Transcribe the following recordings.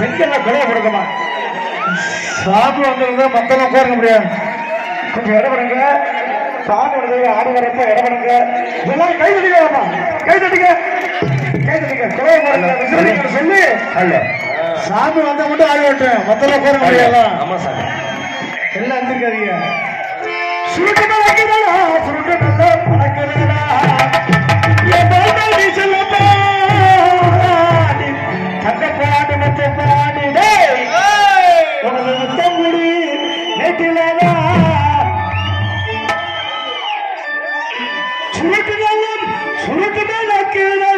பெண்கள் கொலையை கொடுக்கமா? சாமி வந்திருந்தா மத்தெல்லாம் உட்கார முடியாது. கொஞ்சம் இடப்படுங்க சாமி வந்து ஆடி வரப்ப இடப்படுங்க எல்லாரும் கை தட்டிக்கலாமா கை தட்டிக்க. கை தட்டிக்க. பாருங்க விசாரிக்க சொல்லி. அல்ல. சாமி வந்தா மட்டும் ஆடி விட்டேன் மத்தெல்லாம் உட்கார முடியாது? ஆமா சாமி எல்லாம் இருந்திருக்காதீங்க சுருட்டு சுருட்டு சுருட்டு நல்லா சுருட்டு நடக்குதடா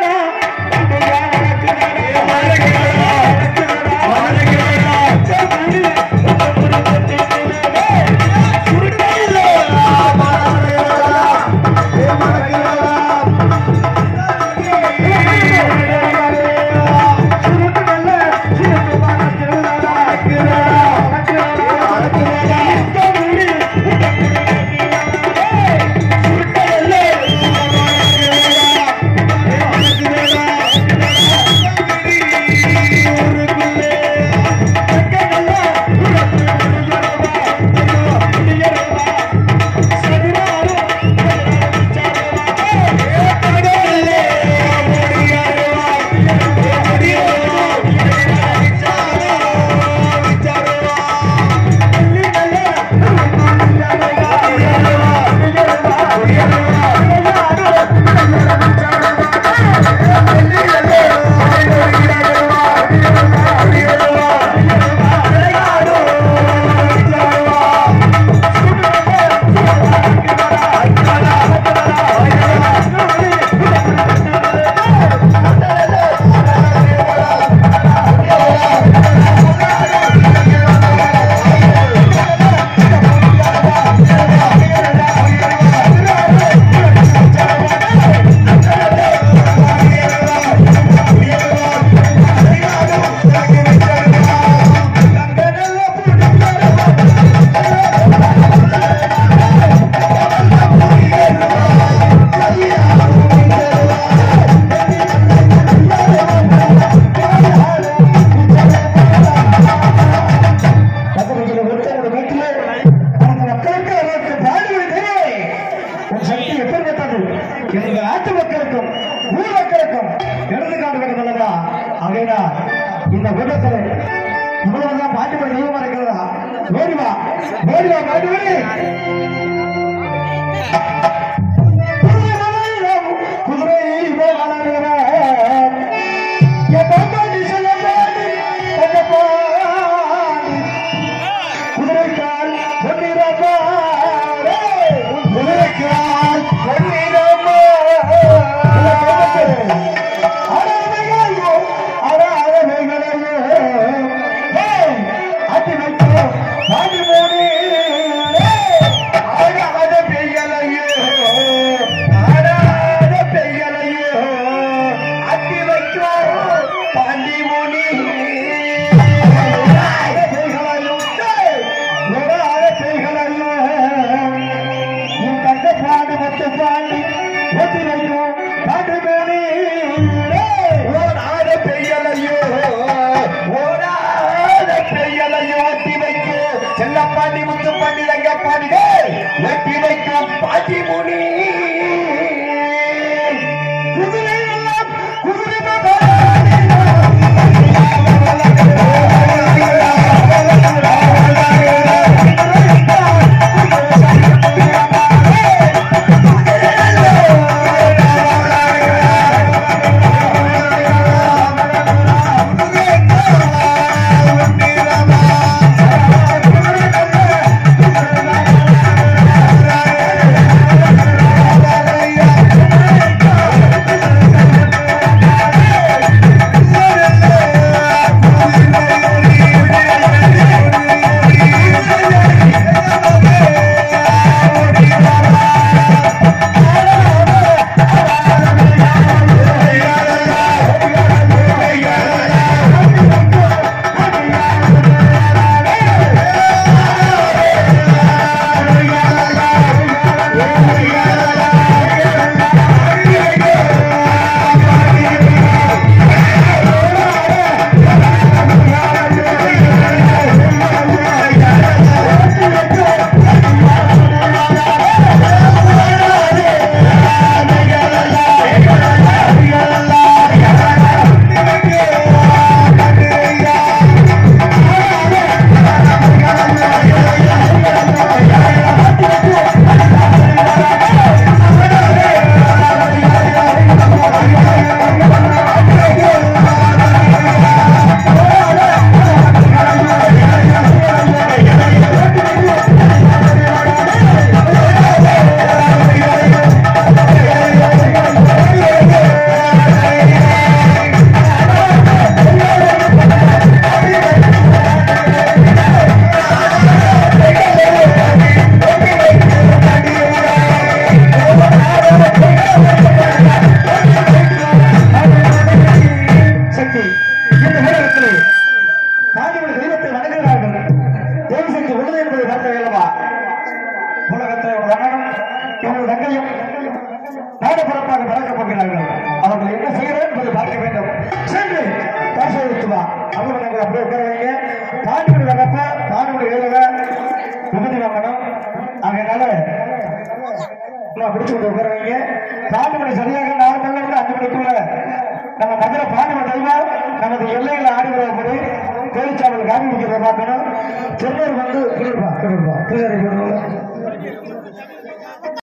Vai, vai, vai. Chellapandi Muthupandi Thangapandi வெட்டி வைக்கும் அப்படியே உட்கார வைங்க தாண்டிமணி வரப்ப தாண்டிமணி வேலையில விபதி வாங்கணும். அதனால பிடிச்சு கொண்டு உட்கார வைங்க சரியாக நாலு மணி நேரம் அஞ்சு மணிக்குள்ள நம்ம மதுரை பாண்டிமணி தெய்வம் நமது எல்லையில் ஆடி வருவது பேரிச்சாவல் காமி வைக்கிறத பார்க்கணும். திருநூறு வந்து திருநூறுபா திருநூறுபா திருநூறு